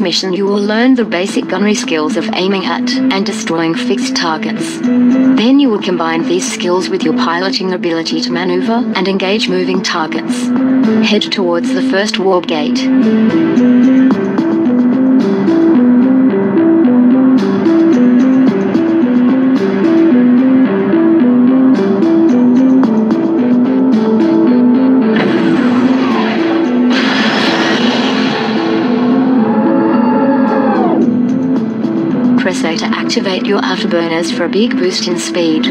mission you will learn the basic gunnery skills of aiming at and destroying fixed targets. Then you will combine these skills with your piloting ability to maneuver and engage moving targets. Head towards the first warp gate. Press A to activate your afterburners for a big boost in speed.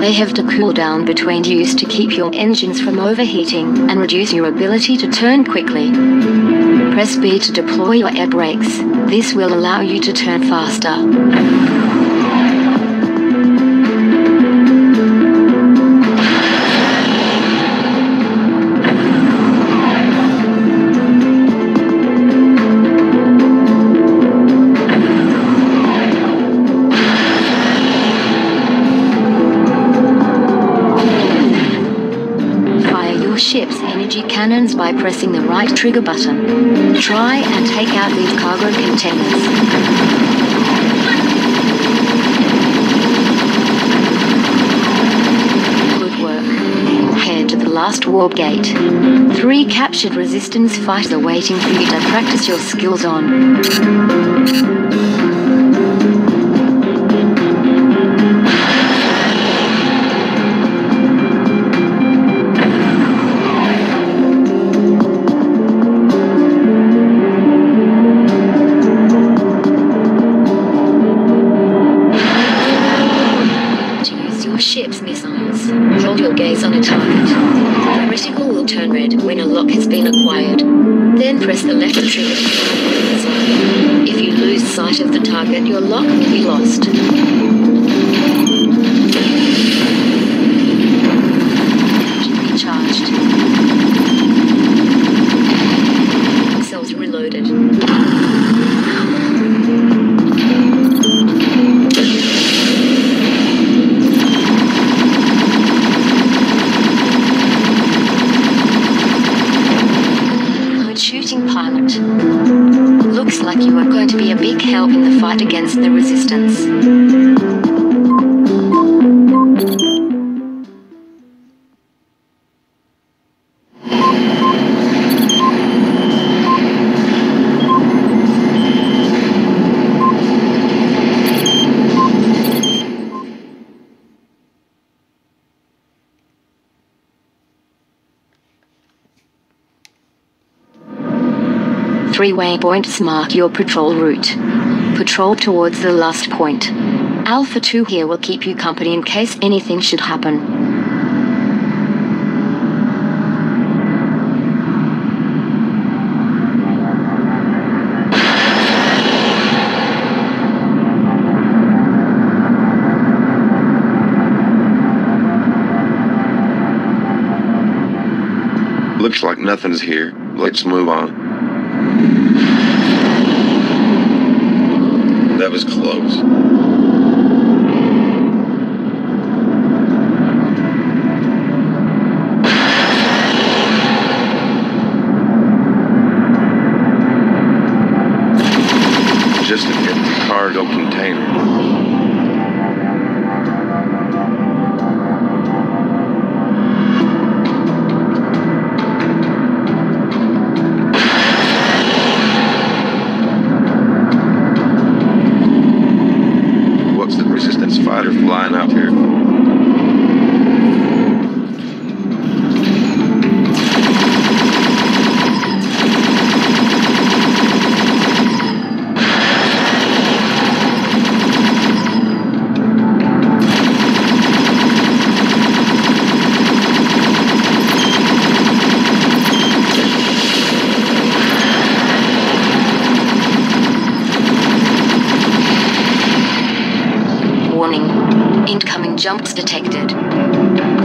They have to cool down between use to keep your engines from overheating and reduce your ability to turn quickly. Press B to deploy your air brakes. This will allow you to turn faster. Cannons by pressing the right trigger button. Try and take out these cargo containers. Good work. Head to the last warp gate. Three captured resistance fighters are waiting for you to practice your skills on. Then press the left trigger. If you lose sight of the target, your lock will be lost. You are going to be a big help in the fight against the resistance. Three waypoints mark your patrol route. Patrol towards the last point. Alpha 2 here will keep you company in case anything should happen. Looks like nothing's here. Let's move on. That jumps detected.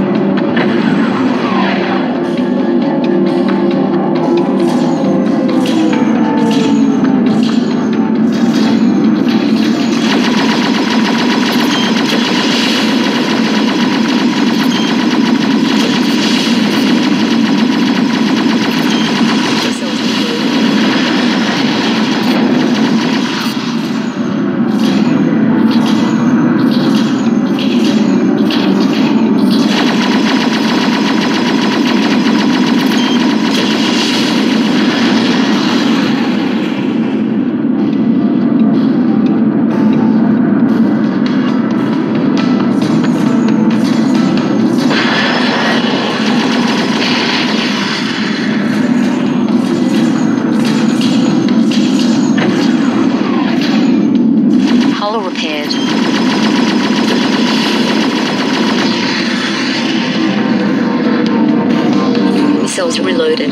Reloaded.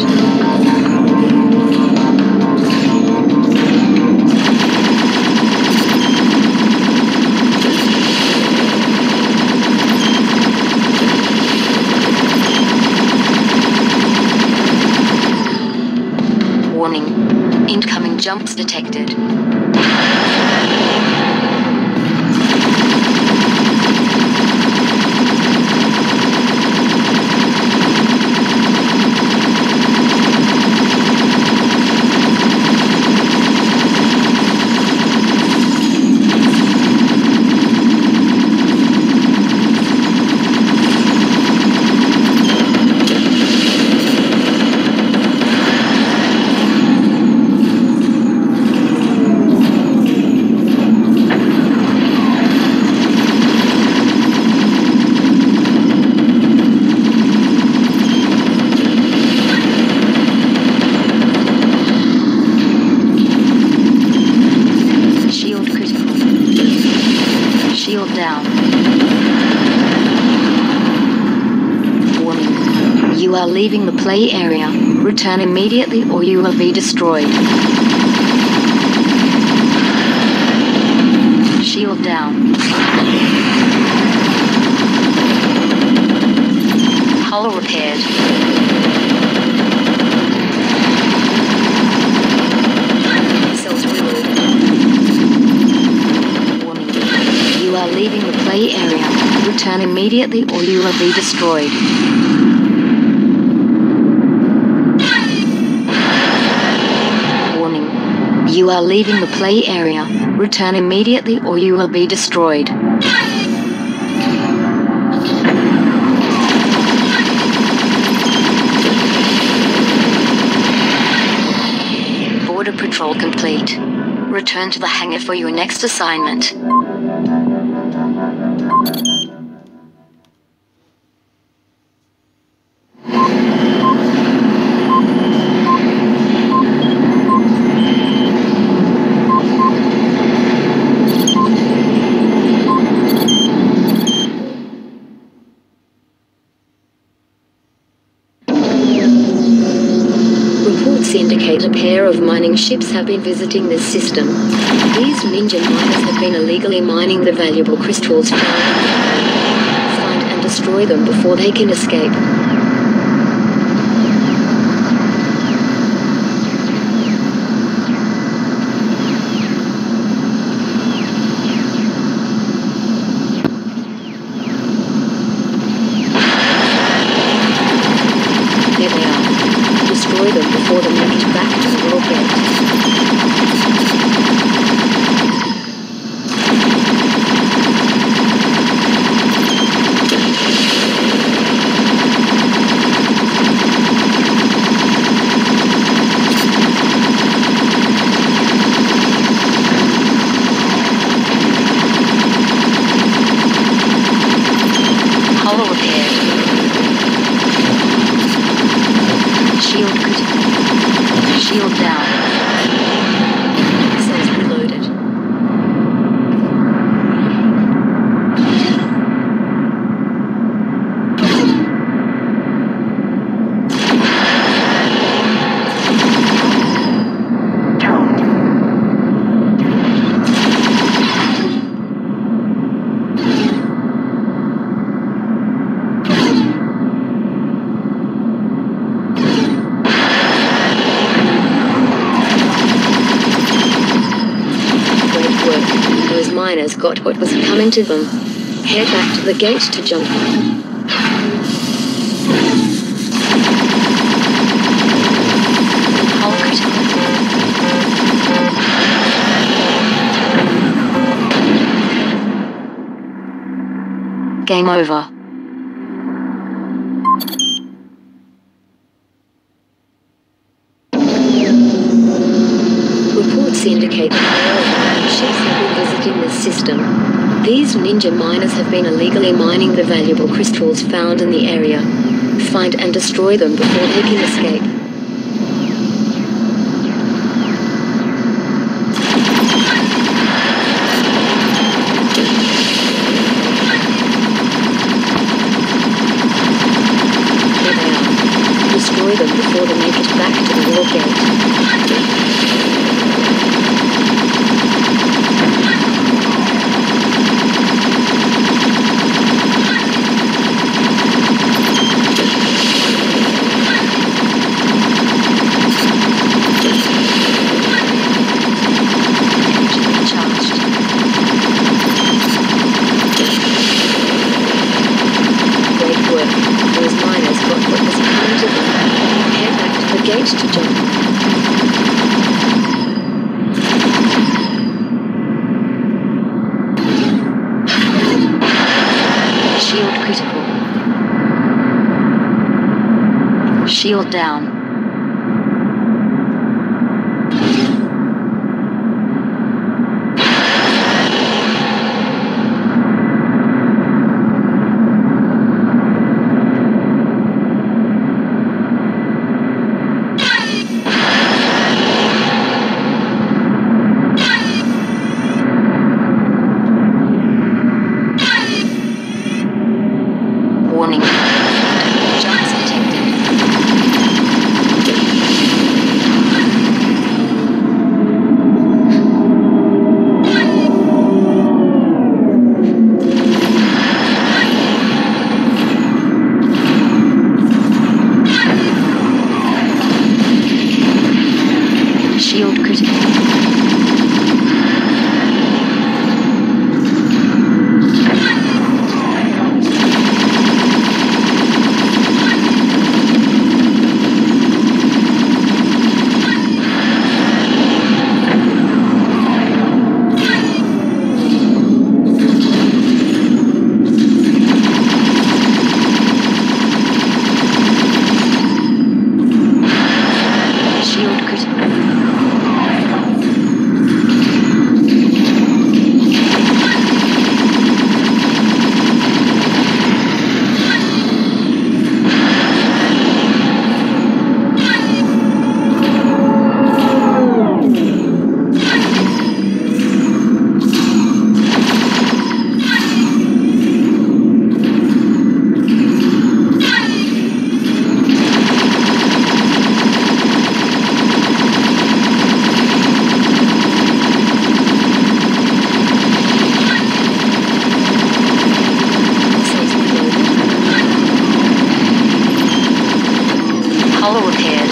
Warning. Incoming jumps detected. Shield critical. Shield down. Warning. You are leaving the play area. Return immediately or you will be destroyed. Shield down. Hull repaired. Warning. You are leaving the play area. Return immediately or you will be destroyed. You are leaving the play area. Return immediately or you will be destroyed. Border patrol complete. Return to the hangar for your next assignment. Indicate a pair of mining ships have been visiting this system. These ninja miners have been illegally mining the valuable crystals. Find and destroy them before they can escape. There they are. Destroy them before they make it back to the rocket. Hull repaired. Shield critical. Shield down. Cells reloaded. Great work. Those what was coming to them. Head back to the gate to jump. Game over. Ninja miners have been illegally mining the valuable crystals found in the area. Find and destroy them before they can escape. shield down. Hull repaired.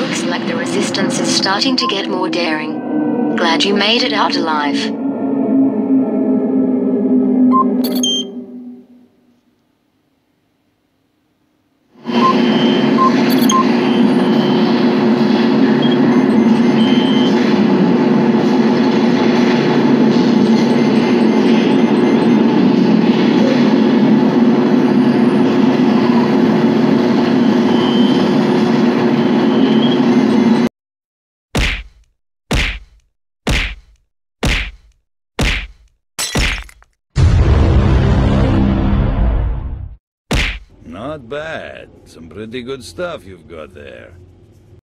Looks like the resistance is starting to get more daring. Glad you made it out alive. Bad. Some pretty good stuff you've got there.